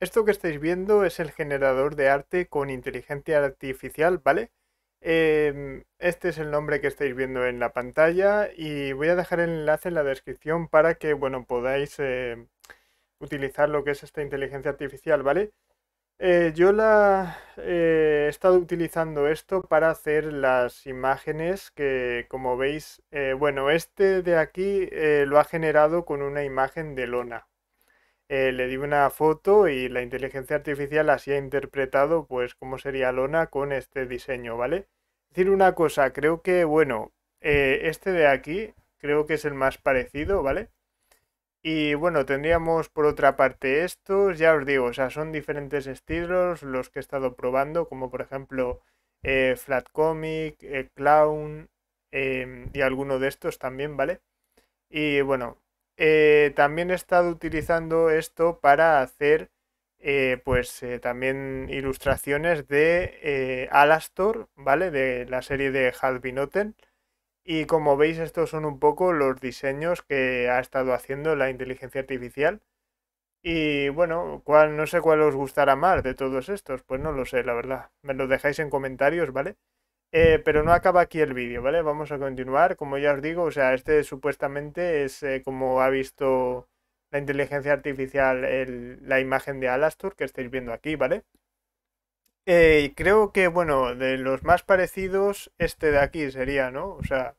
esto que estáis viendo es el generador de arte con inteligencia artificial, ¿vale? Em, este es el nombre que estáis viendo en la pantalla y voy a dejar el enlace en la descripción para que, bueno, podáis eh, utilizar lo que es esta inteligencia artificial, ¿vale? Eh, yo la eh, he estado utilizando esto para hacer las imágenes que, como veis, bueno, este de aquí lo ha generado con una imagen de lona, eh, le di una foto y la inteligencia artificial así ha interpretado pues cómo sería Lona con este diseño, ¿vale? Decir una cosa, creo que, bueno, eh, este de aquí creo que es el más parecido, ¿vale? Y bueno, tendríamos por otra parte estos, ya os digo, o sea, son diferentes estilos los que he estado probando, como por ejemplo eh, Flat Comic, Clown y alguno de estos también, ¿vale? Y bueno, eh, también he estado utilizando esto para hacer eh, pues eh, también ilustraciones de Alastor, ¿vale? De la serie de Halvinoten. Y como veis, estos son un poco los diseños que ha estado haciendo la inteligencia artificial. Y bueno, cuál, no sé cuál os gustará más de todos estos, pues no lo sé, la verdad. Me lo dejáis en comentarios, ¿vale? Eh, pero no acaba aquí el vídeo, ¿vale? Vamos a continuar. Como ya os digo, o sea, este supuestamente es eh, como ha visto la inteligencia artificial la imagen de Alastor que estáis viendo aquí, ¿vale? Eh, creo que, bueno, de los más parecidos, este de aquí sería, ¿no? O sea,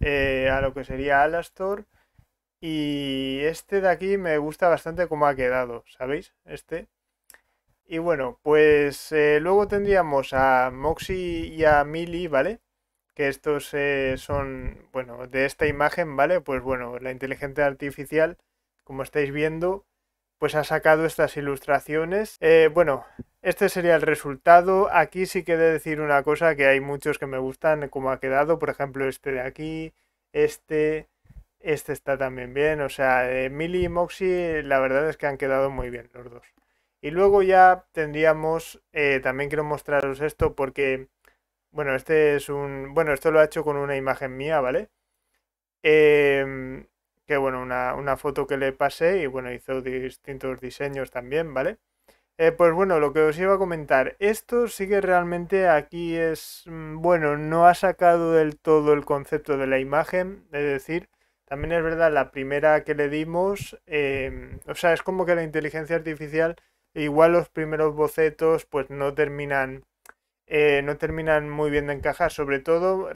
a lo que sería Alastor. Y este de aquí me gusta bastante cómo ha quedado, ¿sabéis? Este. Y bueno, pues eh, luego tendríamos a Moxie y a Millie, ¿vale? Que estos eh, son, bueno, de esta imagen, ¿vale? Pues bueno, la inteligencia artificial, como estáis viendo, pues ha sacado estas ilustraciones. Eh, bueno, este sería el resultado. Aquí sí que he de decir una cosa, que hay muchos que me gustan, como ha quedado, por ejemplo, este de aquí, este... Este está también bien, o sea, Millie y Moxie la verdad es que han quedado muy bien los dos. Y luego ya tendríamos, eh, también quiero mostraros esto porque, bueno, este es un, bueno, esto lo ha hecho con una imagen mía, ¿vale? Em, que bueno, una, foto que le pasé y bueno, hizo distintos diseños también, ¿vale? Eh, pues bueno, lo que os iba a comentar, esto sí que realmente aquí es, mm, bueno, no ha sacado del todo el concepto de la imagen, es decir, también es verdad, la primera que le dimos, em, o sea, es como que la inteligencia artificial igual los primeros bocetos pues no terminan eh, no terminan muy bien de encajar. Sobre todo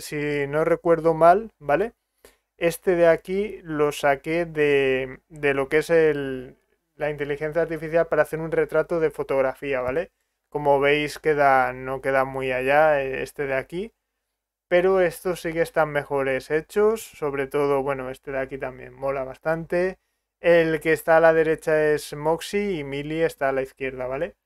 si no recuerdo mal vale este de aquí lo saqué de, de lo que es la inteligencia artificial para hacer un retrato de fotografía vale como veis queda no queda muy allá eh, este de aquí. Pero estos sí que están mejores hechos sobre todo bueno este de aquí también mola bastante el que está a la derecha es Moxie y Millie está a la izquierda, ¿vale?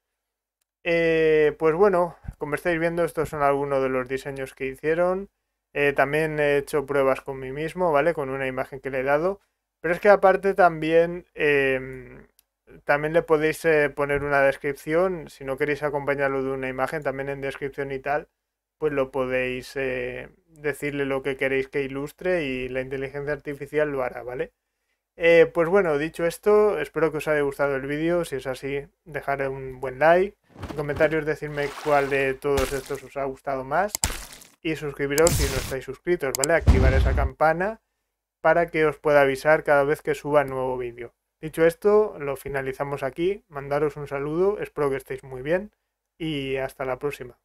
Eh, pues bueno, como estáis viendo, estos son algunos de los diseños que hicieron. Eh, también he hecho pruebas con mí mismo, ¿vale? Con una imagen que le he dado. Pero es que aparte también, em, también le podéis eh, poner una descripción. Si no queréis acompañarlo de una imagen, también en descripción y tal, pues lo podéis decirle lo que queréis que ilustre y la inteligencia artificial lo hará, ¿vale? Eh, pues bueno, dicho esto, espero que os haya gustado el vídeo. Si es así, dejaré un buen like. En comentarios decirme cuál de todos estos os ha gustado más. Y suscribiros si no estáis suscritos, ¿vale? Activar esa campana para que os pueda avisar cada vez que suba nuevo vídeo. Dicho esto, lo finalizamos aquí. Mandaros un saludo, espero que estéis muy bien y hasta la próxima.